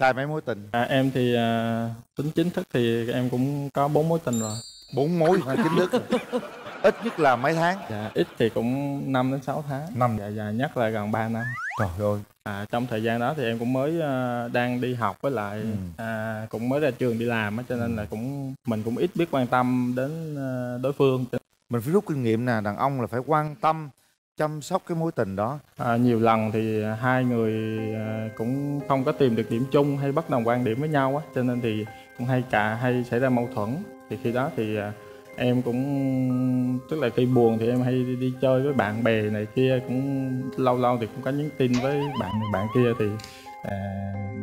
trai mấy mối tình À, em thì à, tính chính thức thì em cũng có bốn mối tình rồi. bốn mối chính thức ít nhất là mấy tháng Dạ, ít thì cũng 5 đến 6 tháng. Năm. Dạ, dạ nhất là gần 3 năm. trời ơi À, trong thời gian đó thì em cũng mới à, đang đi học với lại Ừ. à, cũng mới ra trường đi làm á cho nên là cũng mình cũng ít biết quan tâm đến à, đối phương. mình phải rút kinh nghiệm nè đàn ông là phải quan tâm chăm sóc cái mối tình đó? À, nhiều lần thì hai người à, cũng không có tìm được điểm chung hay bất đồng quan điểm với nhau á cho nên thì cũng hay cả hay xảy ra mâu thuẫn. Thì khi đó thì à, em cũng tức là khi buồn thì em hay đi, đi chơi với bạn bè này kia cũng lâu lâu thì cũng có nhắn tin với bạn bạn kia thì à,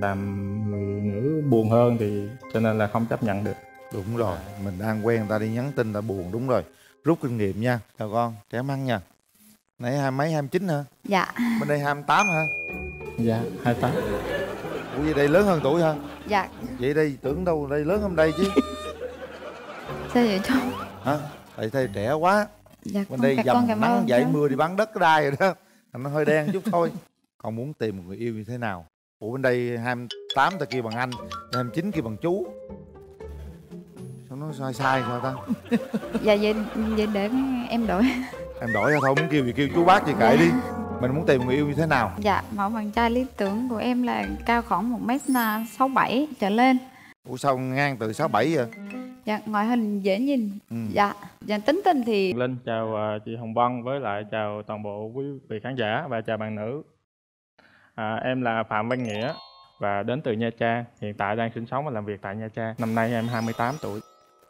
làm người nữ buồn hơn thì cho nên là không chấp nhận được. Đúng rồi mình đang quen người ta đi nhắn tin ta buồn đúng rồi. Rút kinh nghiệm nha chào con trẻ măng nha nãy hai mấy hai mươi chín hả? Dạ, bên đây hai mươi tám hả? Dạ hai tám. Ủa vậy đây lớn hơn tuổi hả? Dạ, vậy đây tưởng đâu đây lớn hơn đây chứ. Sao vậy chú? hả? Tại thầy trẻ quá. Dạ, bên đây dầm nắng dậy mưa đi bắn đất đai rồi đó. Thành nó hơi đen chút thôi. Con muốn tìm một người yêu như thế nào? Ủa bên đây 28 ta kêu bằng anh 29 kêu bằng chú. Sao nó sai sai sao ta? Dạ, vậy, vậy để em đổi. Em đổi ra thôi muốn kêu gì kêu chú bác gì kệ đi mình muốn tìm người yêu như thế nào Dạ, mẫu bạn trai lý tưởng của em là cao khoảng 1 m sáu bảy trở lên. ủa sao ngang từ 67 vậy Dạ, ngoại hình dễ nhìn. ừ. Dạ, dạ tính tình thì Linh chào à, chị Hồng Vân với lại chào toàn bộ quý vị khán giả và chào bạn nữ. À, em là Phạm Văn Nghĩa và đến từ Nha Trang. Hiện tại đang sinh sống và làm việc tại Nha Trang. Năm nay em 28 tuổi.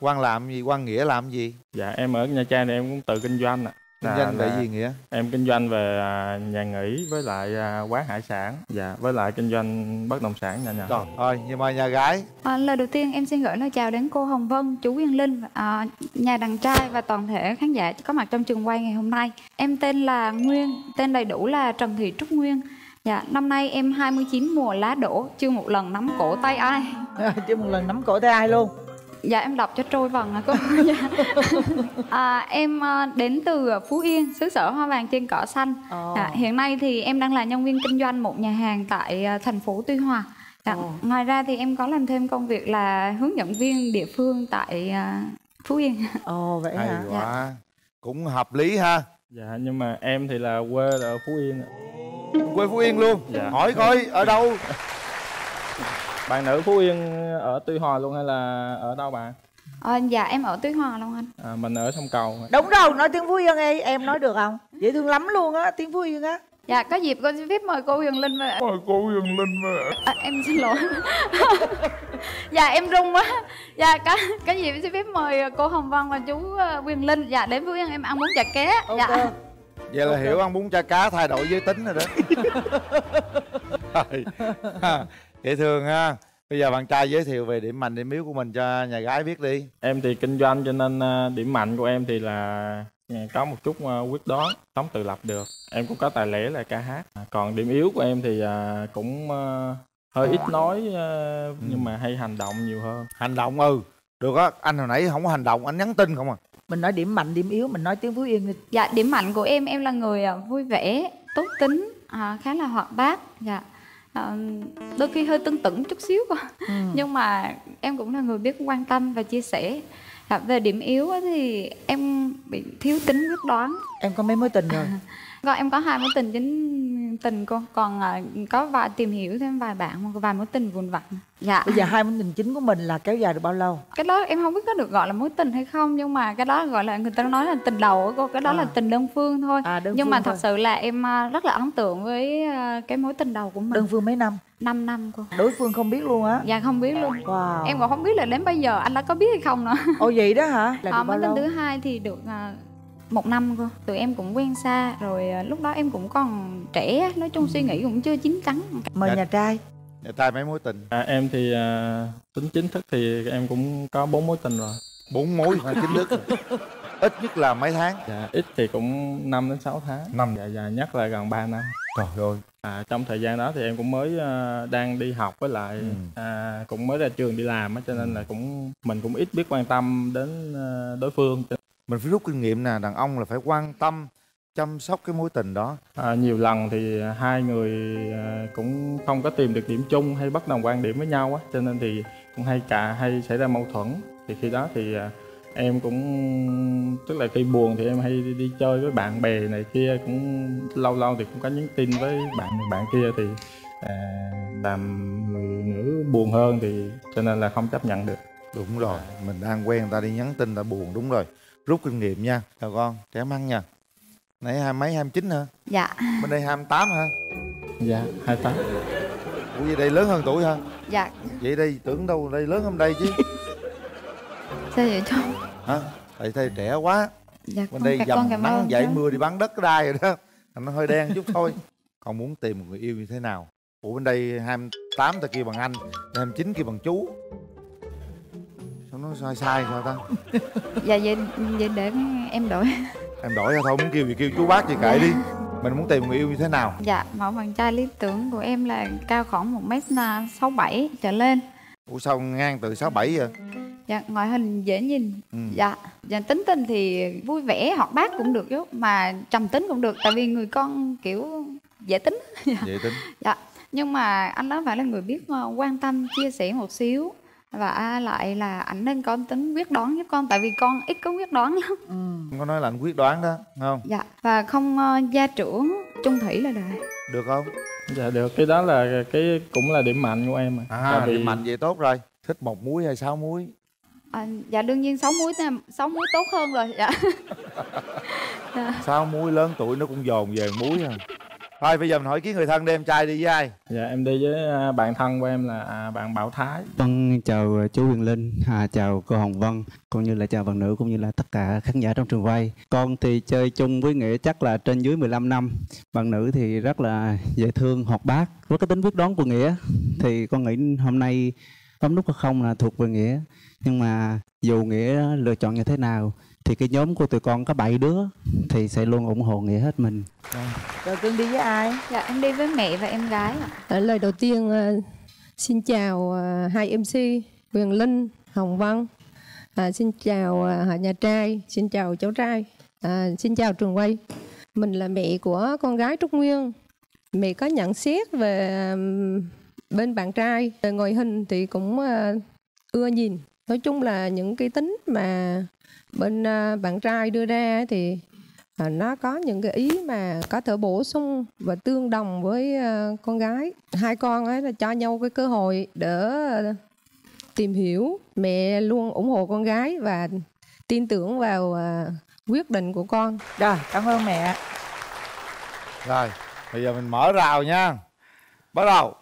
quan làm gì quan nghĩa làm gì Dạ em ở Nha Trang thì em cũng tự kinh doanh ạ. Kinh Là- doanh về là gì nghĩa Em kinh doanh về à, nhà nghỉ với lại à, quán hải sản. Dạ với lại kinh doanh bất động sản nhà nhà. trời ơi nhưng mà nhà gái à, lời đầu tiên em xin gửi lời chào đến cô Hồng Vân, chú Quyền Linh, à, nhà đàn trai và toàn thể khán giả có mặt trong trường quay ngày hôm nay. Em tên là Nguyên, tên đầy đủ là Trần Thị Trúc Nguyên. Dạ, năm nay em 29 mùa lá đổ, chưa một lần nắm cổ tay ai. chưa một lần nắm cổ tay ai luôn Dạ em đọc cho trôi vần à cô. dạ. à, em à, đến từ Phú Yên, xứ sở hoa vàng trên cỏ xanh. Ồ. Dạ, hiện nay thì em đang là nhân viên kinh doanh một nhà hàng tại à, thành phố Tuy Hòa. Dạ, Ồ. ngoài ra thì em có làm thêm công việc là hướng dẫn viên địa phương tại à, Phú Yên. ồ vậy hay hả quá cũng hợp lý ha Dạ nhưng mà em thì là quê là ở Phú Yên. ạ. quê phú yên luôn Dạ. hỏi coi ở đâu Bạn nữ Phú Yên ở Tuy Hòa luôn hay là ở đâu bạn? À, dạ em ở Tuy Hòa luôn anh. À, mình ở sông cầu. đúng rồi nói tiếng phú yên em em nói được không dễ thương lắm luôn á tiếng phú yên á Dạ có dịp con xin phép mời cô Huyền Linh về. Mời cô Huyền Linh về. À, em xin lỗi. dạ em run quá. Dạ có có dịp xin phép mời cô Hồng Vân và chú à, Quyền Linh dạ đến Phú Yên em ăn bún chả ké. ok Dạ. vậy là hiểu ăn bún chả cá thay đổi giới tính rồi đó dễ thương ha bây giờ bạn trai giới thiệu về điểm mạnh điểm yếu của mình cho nhà gái biết đi Em thì kinh doanh cho nên à, điểm mạnh của em thì là à, có một chút à, quyết đoán, sống tự lập được. Em cũng có tài lẻ là ca hát. Còn điểm yếu của em thì cũng hơi ít nói à, nhưng mà hay hành động nhiều hơn. hành động ừ được á anh hồi nãy không có hành động anh nhắn tin không à mình nói điểm mạnh điểm yếu mình nói tiếng phú yên đi Dạ điểm mạnh của em em là người vui vẻ, tốt tính, à, khá là hoạt bát. Dạ. À, đôi khi hơi tưng tửng chút xíu thôi. ừ. nhưng mà em cũng là người biết quan tâm và chia sẻ. Dạ, về điểm yếu thì em bị thiếu tính quyết đoán em có mấy mối tình rồi Còn em có hai mối tình chính tình cô. Còn à, có vài tìm hiểu thêm vài bạn một vài mối tình vụn vặt. Dạ. Bây giờ hai mối tình chính của mình là kéo dài được bao lâu? Cái đó em không biết có được gọi là mối tình hay không nhưng mà cái đó gọi là người ta nói là tình đầu á cô. Cái đó là À. tình đơn phương thôi. À đơn nhưng phương mà thôi. thật sự là em à, rất là ấn tượng với à, cái mối tình đầu của mình. Đơn phương mấy năm? 5 năm cô. Đối phương không biết luôn á. Dạ không biết luôn. Wow. Em còn không biết là đến bây giờ anh đã có biết hay không nữa. Ồ vậy đó hả? Là à, mối bao tình lâu? thứ hai thì được à, một năm cô tụi em cũng quen xa rồi à, lúc đó em cũng còn trẻ nói chung suy nghĩ cũng chưa chín chắn mời Dạ. nhà trai nhà trai mấy mối tình À, em thì à, tính chính thức thì em cũng có bốn mối tình rồi. bốn mối chính thức ít nhất là mấy tháng Dạ ít thì cũng 5 đến 6 tháng. Năm. Dạ, dạ nhất là gần 3 năm. trời ơi À, trong thời gian đó thì em cũng mới à, đang đi học với lại Ừ. à, cũng mới ra trường đi làm á cho nên là cũng mình cũng ít biết quan tâm đến à, đối phương mình phải rút kinh nghiệm nè đàn ông là phải quan tâm chăm sóc cái mối tình đó. À, nhiều lần thì hai người à, cũng không có tìm được điểm chung hay bất đồng quan điểm với nhau á cho nên thì cũng hay cả hay xảy ra mâu thuẫn. Thì khi đó thì à, em cũng tức là khi buồn thì em hay đi, đi chơi với bạn bè này kia cũng lâu lâu thì cũng có nhắn tin với bạn bạn kia thì à, làm người nữ buồn hơn thì cho nên là không chấp nhận được. Đúng rồi mình đang quen người ta đi nhắn tin ta buồn đúng rồi rút kinh nghiệm nha. Chào con trẻ măng nha. Nãy hai mấy hai chín hả? Dạ. Bên đây hai tám hả? Dạ hai tám. Ủa vậy đây lớn hơn tuổi hả? Dạ. Vậy đây tưởng đâu đây lớn hơn đây chứ. Sao vậy chú? Hả? Tại thầy trẻ quá. Dạ bên con đây dầm nắng ơn dậy mưa đi bắn đất cái đai rồi đó. Thành nó hơi đen chút thôi. Con muốn tìm một người yêu như thế nào? Ủa bên đây 28 ta kêu bằng anh 29 kêu bằng chú sao nó sai sai sao ta. Dạ vậy vậy để em đổi. Em đổi ra thôi muốn kêu gì kêu chú bác gì kệ đi. Mình muốn tìm người yêu như thế nào? Dạ mẫu bạn trai lý tưởng của em là cao khoảng một m sáu bảy trở lên. Ủa sao ngang từ 67 vậy? Dạ ngoại hình dễ nhìn. Ừ. dạ dạ tính tình thì vui vẻ hoạt bát cũng được chứ mà trầm tính cũng được tại vì người con kiểu dễ tính. Vậy tính. Dạ nhưng mà anh đó phải là người biết ờ, quan tâm chia sẻ một xíu và lại là ảnh nên có tính quyết đoán giúp con tại vì con ít có quyết đoán lắm. Ừ. không có nói là anh quyết đoán đó không? Dạ và không ờ, gia trưởng trung thủy là được được không? Dạ được. Cái đó là cái cũng là điểm mạnh của em à, à điểm mạnh vậy tốt rồi. Thích một muối hay sáu muối? À, dạ đương nhiên sáu muối sáu muối tốt hơn rồi dạ. Sáu muối lớn tuổi nó cũng dồn về muối à thôi bây giờ mình hỏi ký người thân đi em trai đi với ai dạ em đi với à, bạn thân của em là à, bạn Bảo Thái Vâng, chào ờ, chú Huyền Linh, à, chào cô Hồng Vân, cũng như là chào bạn nữ cũng như là tất cả khán giả trong trường quay. Con thì chơi chung với Nghĩa chắc là trên dưới 15 năm. Bạn nữ thì rất là dễ thương, hoạt bát. Với cái tính quyết đoán của Nghĩa thì con nghĩ hôm nay bấm nút hay không là thuộc về Nghĩa. Nhưng mà dù Nghĩa lựa chọn như thế nào thì cái nhóm của tụi con có 7 đứa thì sẽ luôn ủng hộ Nghĩa hết mình. Rồi cưng đi với ai dạ em đi với mẹ và em gái ạ Ở lời đầu tiên ờ, xin chào ờ, hai MC Huyền Linh, Hồng Vân. À, xin chào ờ, họ nhà trai, xin chào cháu trai. À, xin chào trường quay. Mình là mẹ của con gái Trúc Nguyên. Mẹ có nhận xét về bên bạn trai về ngoại hình thì cũng ờ, ưa nhìn. Nói chung là những cái tính mà bên ờ, bạn trai đưa ra thì nó có những cái ý mà có thể bổ sung và tương đồng với ờ, con gái. Hai con ấy là cho nhau cái cơ hội để ờ, tìm hiểu. Mẹ luôn ủng hộ con gái và tin tưởng vào ờ, quyết định của con. Rồi cảm ơn mẹ. Rồi bây giờ mình mở rào nha. Bắt đầu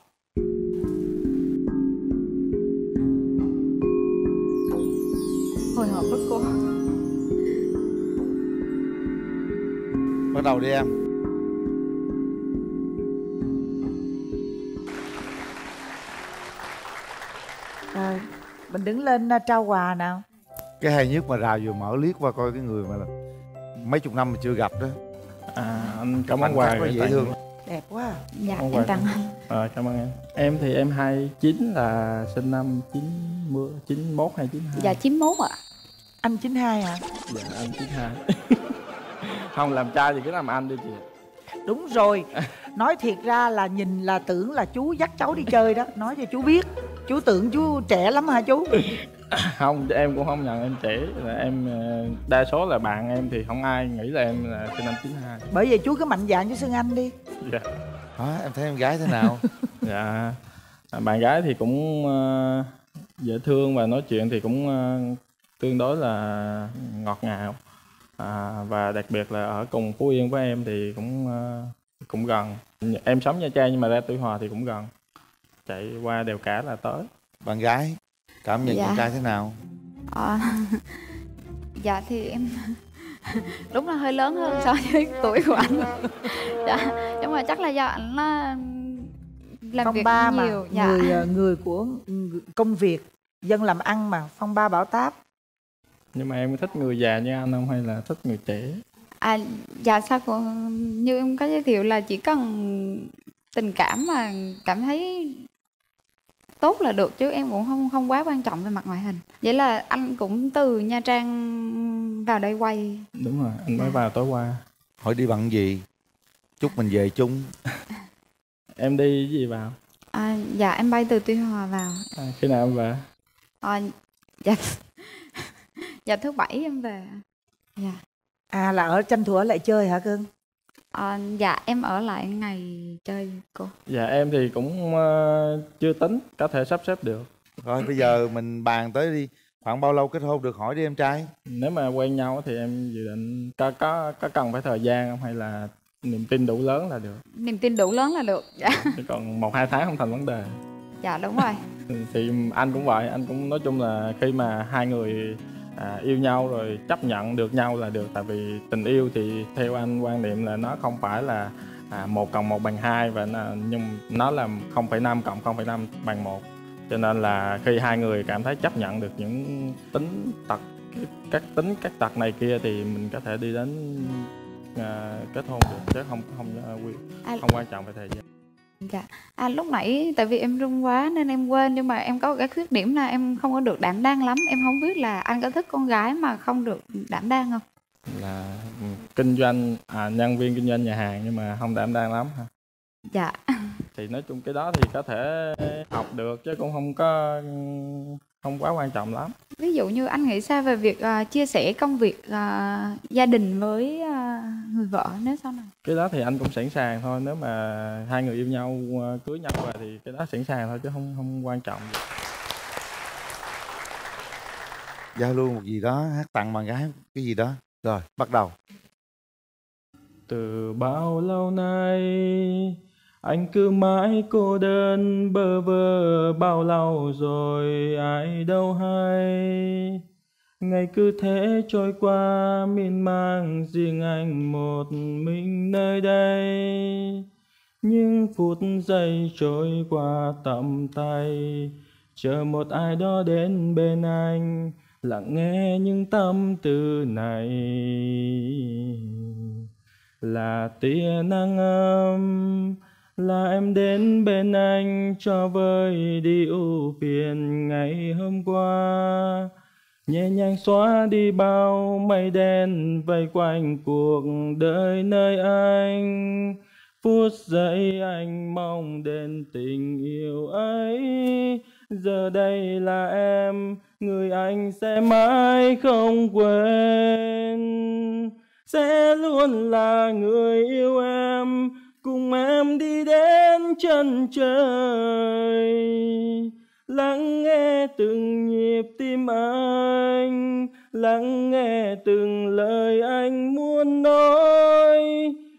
bắt đầu đi em. Rồi mình đứng lên à, trao quà nào. Cái hay nhất mà rào vừa mở liếc qua coi cái người mà là mấy chục năm mà chưa gặp đó. À, anh cảm ơn quà dễ tặng. thương đẹp quá. À. dạ Không em quà. tặng. À, cảm ơn em. Em thì em 29 là sinh năm 90 91 hay 92 dạ 91 ạ. Anh 92 hả? Dạ anh 92 không làm trai thì cứ làm anh đi chị. Đúng rồi. Nói thiệt ra là nhìn là tưởng là chú dắt cháu đi chơi đó. Nói cho chú biết. Chú tưởng chú trẻ lắm hả chú? Không em cũng không nhận em trẻ. Là em ờ, đa số là bạn em thì không ai nghĩ là em là sinh năm 92 bởi vậy chú cứ mạnh dạn chú xưng anh đi. Dạ. Hả, em thấy em gái thế nào? Dạ. À, bạn gái thì cũng ờ, dễ thương và nói chuyện thì cũng ờ, tương đối là ngọt ngào à, và đặc biệt là ở cùng phú yên với em thì cũng ờ, cũng gần. Em sống nha trang nhưng mà ra tuy hòa thì cũng gần. Chạy qua đèo cả là tới. Bạn gái cảm nhận Dạ. bạn trai thế nào? Ờ, dạ thì em đúng là hơi lớn hơn so với tuổi của anh. Dạ nhưng mà chắc là do anh là làm phong việc ba mà. nhiều dạ. Người ờ, người của công việc dân làm ăn mà. Phong ba bảo táp nhưng mà em thích người già như anh không hay là thích người trẻ? À dạ sao cô như em có giới thiệu là chỉ cần tình cảm mà cảm thấy tốt là được chứ em cũng không không quá quan trọng về mặt ngoại hình. Vậy là anh cũng từ nha trang vào đây quay. Đúng rồi anh mới vào tối qua. Hỏi đi bằng gì? Chúc mình về chung. Em đi gì vào? À, dạ em bay từ tuy hòa vào. À, khi nào em về? À, dạ dạ thứ bảy em về. Dạ. À là ở tranh thủ ở lại chơi hả cưng? À, dạ em ở lại ngày chơi cô. Dạ em thì cũng ờ, chưa tính có thể sắp xếp được. Rồi bây giờ mình bàn tới đi. Khoảng bao lâu kết hôn được hỏi đi em trai? Nếu mà quen nhau thì em dự định có có có cần phải thời gian không? Hay là niềm tin đủ lớn là được? Niềm tin đủ lớn là được dạ. Chứ còn một hai tháng không thành vấn đề. Dạ đúng rồi. Thì anh cũng vậy anh cũng nói chung là khi mà hai người à, yêu nhau rồi chấp nhận được nhau là được. Tại vì tình yêu thì theo anh quan niệm là nó không phải là à, một cộng một bằng hai và nó, nhưng nó là 0,5 cộng 0,5 bằng một. Cho nên là khi hai người cảm thấy chấp nhận được những tính tật các tính các tật này kia thì mình có thể đi đến à, kết hôn được chứ không không không, à, không quan trọng về thời gian dạ. À, lúc nãy tại vì em run quá nên em quên nhưng mà em có cái khuyết điểm là em không có được đảm đang lắm. Em không biết là anh có thích con gái mà không được đảm đang không? Là kinh doanh à, nhân viên kinh doanh nhà hàng nhưng mà không đảm đang lắm hả? Dạ. Thì nói chung cái đó thì có thể học được chứ cũng không có không quá quan trọng lắm. Ví dụ như anh nghĩ sao về việc uh, chia sẻ công việc uh, gia đình với uh, người vợ nếu sau này? Cái đó thì anh cũng sẵn sàng thôi. Nếu mà hai người yêu nhau uh, cưới nhau rồi thì cái đó sẵn sàng thôi chứ không không quan trọng gì. giao lưu một gì đó hát tặng bạn gái cái gì đó. Rồi bắt đầu. Từ bao lâu nay anh cứ mãi cô đơn, bơ vơ bao lâu rồi, ai đâu hay. Ngày cứ thế trôi qua, miên mang riêng anh một mình nơi đây. Những phút giây trôi qua tầm tay, chờ một ai đó đến bên anh, lặng nghe những tâm tư này. Là tia nắng ấm là em đến bên anh cho vơi đi ưu phiền ngày hôm qua. Nhẹ nhàng xóa đi bao mây đen vây quanh cuộc đời nơi anh. Phút giây anh mong đến tình yêu ấy. Giờ đây là em, người anh sẽ mãi không quên. Sẽ luôn là người yêu em cùng em đi đến chân trời, lắng nghe từng nhịp tim anh, lắng nghe từng lời anh muốn nói.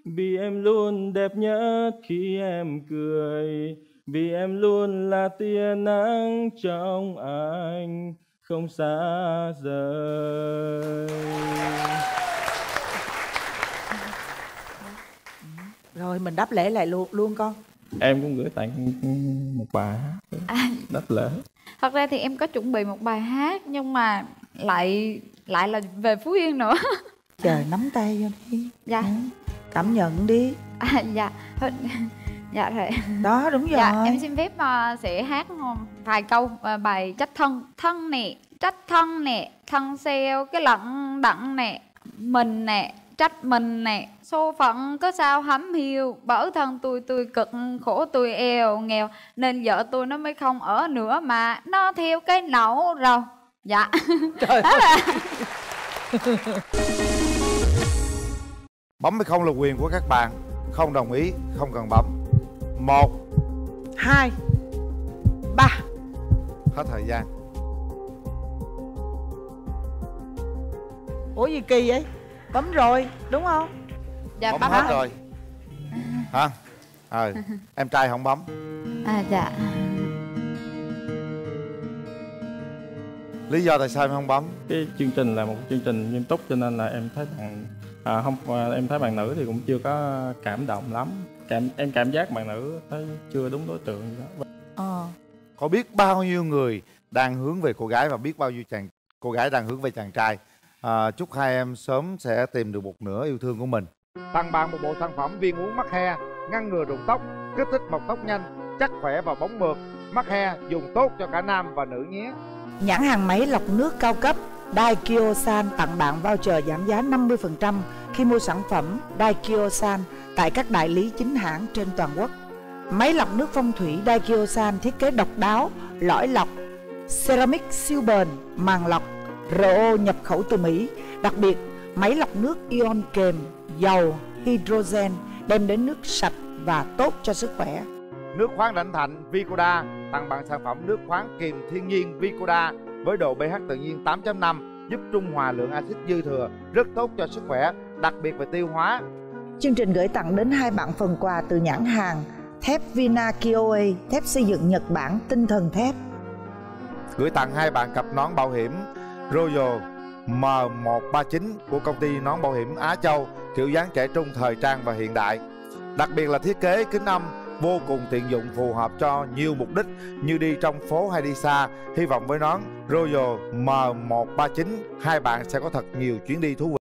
Vì em luôn đẹp nhất khi em cười, vì em luôn là tia nắng trong anh không xa rời. Rồi mình đáp lễ lại luôn luôn con. Em cũng gửi tặng một bài hát. À, đáp lễ. Thật ra thì em có chuẩn bị một bài hát nhưng mà lại lại là về phú yên nữa. Trời nắm tay vô đi. Dạ. Ừ. cảm nhận đi. À, dạ. Dạ rồi. Đó đúng rồi. dạ em xin phép uh, sẽ hát vài câu uh, bài trách thân. Thân nè trách thân nè thân xeo cái lận đặng nè mình nè trách mình nè. Số phận có sao hấm hiu bởi thân tôi tôi cực khổ tôi eo nghèo nên vợ tôi nó mới không ở nữa mà nó theo cái nậu rồi dạ. Trời đó là bấm hay không là quyền của các bạn. Không đồng ý không cần bấm. Một hai ba. Hết thời gian. Ủa gì kỳ vậy bấm rồi đúng không? Dạ bấm bấm hết rồi. hả? Ờ em trai không bấm. À dạ. Lý do tại sao em không bấm? Cái chương trình là một chương trình nghiêm túc cho nên là em thấy bạn à, không à, em thấy bạn nữ thì cũng chưa có cảm động lắm. Cảm em cảm giác bạn nữ thấy chưa đúng đối tượng. Gì đó ờ. Có biết bao nhiêu người đang hướng về cô gái và biết bao nhiêu chàng cô gái đang hướng về chàng trai à, chúc hai em sớm sẽ tìm được một nửa yêu thương của mình. Tặng bạn một bộ sản phẩm viên uống mắc he ngăn ngừa rụng tóc kích thích mọc tóc nhanh chắc khỏe và bóng mượt. Mắc he dùng tốt cho cả nam và nữ nhé. Nhãn hàng máy lọc nước cao cấp Daikyo San tặng bạn voucher giảm giá 50% khi mua sản phẩm Daikyo-san tại các đại lý chính hãng trên toàn quốc. Máy lọc nước phong thủy Daikyo-san thiết kế độc đáo, lõi lọc, ceramic siêu bền, màng lọc, RO nhập khẩu từ Mỹ. Đặc biệt, máy lọc nước ion kèm dầu hydrogen đem đến nước sạch và tốt cho sức khỏe. Nước khoáng Đảnh Thạnh Vicoda tặng bạn sản phẩm nước khoáng kiềm thiên nhiên Vicoda với độ pH tự nhiên 8.5 giúp trung hòa lượng axit dư thừa, rất tốt cho sức khỏe, đặc biệt về tiêu hóa. Chương trình gửi tặng đến hai bạn phần quà từ nhãn hàng thép Vina Kioe, thép xây dựng Nhật Bản tinh thần thép. Gửi tặng hai bạn cặp nón bảo hiểm Royal M139 của công ty nón bảo hiểm Á Châu, kiểu dáng trẻ trung thời trang và hiện đại. Đặc biệt là thiết kế kính âm vô cùng tiện dụng phù hợp cho nhiều mục đích như đi trong phố hay đi xa. Hy vọng với nón Royal M139 hai bạn sẽ có thật nhiều chuyến đi thú vị.